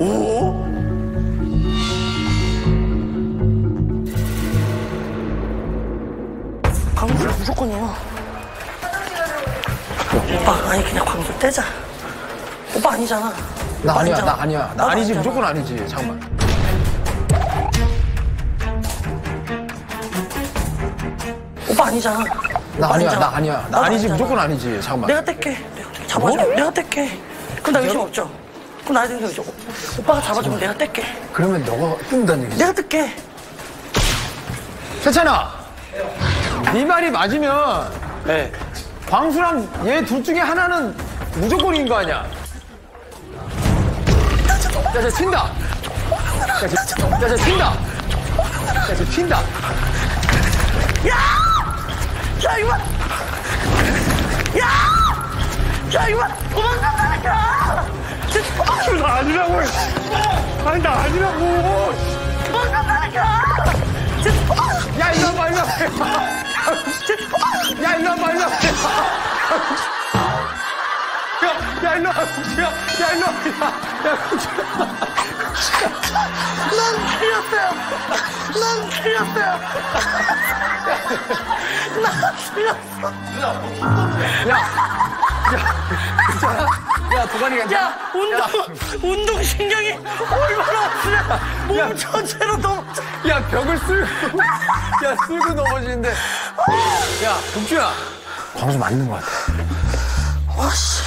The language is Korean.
오? 광수 무조건이야. 오빠 아니 그냥 광수 떼자. 오빠 아니잖아. 나 오빠 아니야, 아니잖아. 나 아니야. 나 아니지, 아니잖아. 무조건 아니지. 잠깐만. 오빠 아니잖아. 나 아니야, 아니잖아. 나 아니야. 나 아니지, 아니잖아. 무조건 아니지. 잠깐만. 내가 뗄게. 내가 뗄게. 잡아줘. 내가 뗄게. 그럼 나 의심 없죠? 대해서 의심 없- 오빠가 잡아주면 내가 뗄게. 그러면 너가 뜬다는 얘기지. 내가 뗄게. 세찬아! 네 말이 맞으면 네. 광수랑 얘 둘 중에 하나는 무조건인 거 아니야? 야, 쟤 튄다! 야, 쟤, 야, 쟤 튄다! 야, 쟤 튄다! 야! 야, 이거! 야! 야, 이거! 도망간다니까! 아니 나 아니라고. 진짜 도망- 야, 일로 와봐, 일로 와봐! 야, 일로 와봐, 일로 와봐! 야, 야, 일로 와! 야, 야, 일로 와! 야, 야, 난 틀렸어요! 난 틀렸어요! 난 틀렸어! 야, 도관이가 이제 야, 운동, 운동신경이 얼마나 없으면 몸 전체로 넘어져. 야, 벽을 쓸고, 야, 쓸고 넘어지는데. 야, 국주야. 광수 맞는 것 같아. 와, 씨.